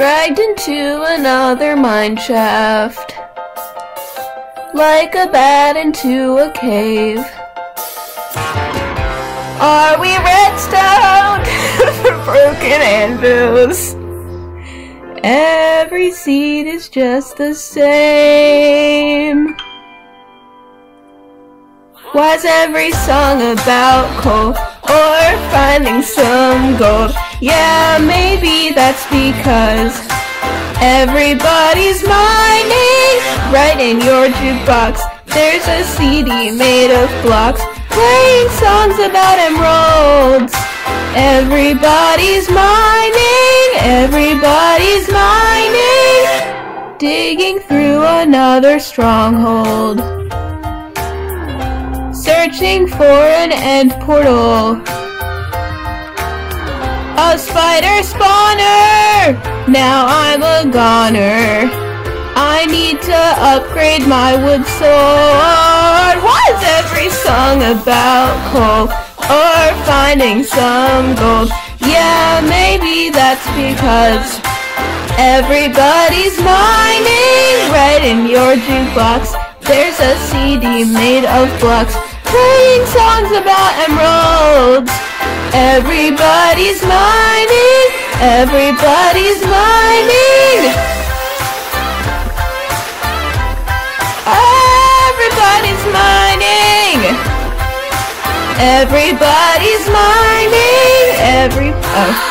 Dragged into another mine shaft. Like a bat into a cave. Are we redstone for broken anvils? Every seed is just the same. Why's every song about coal or finding some gold? Yeah, maybe that's because everybody's mining right in your jukebox. There's a CD made of blocks playing songs about emeralds. Everybody's mining, everybody's mining, digging through another stronghold. Searching for an end portal. A spider spawner! Now I'm a goner. I need to upgrade my wood sword. Why is every song about coal or finding some gold? Yeah, maybe that's because everybody's mining right in your jukebox. There's a CD made of blocks playing songs about emeralds. Everybody's mining, everybody's mining. Everybody's mining. Everybody's mining. Every oh.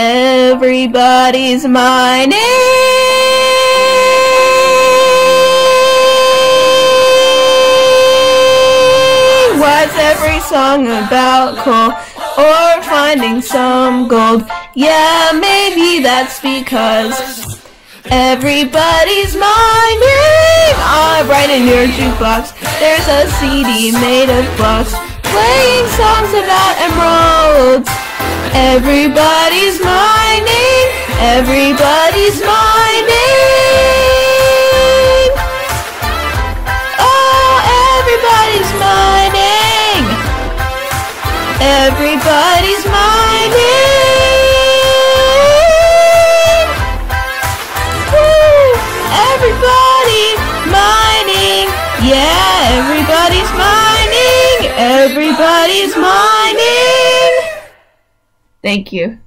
Everybody's mining. Why's every song about coal or finding some gold? Yeah, maybe that's because everybody's mining. Ah, right in your jukebox, there's a CD made of blocks playing songs about emeralds. Everybody's mining, everybody's mining. Oh, everybody's mining. Everybody's mining. Woo! Everybody mining. Yeah, everybody's mining. Everybody's mining. Thank you.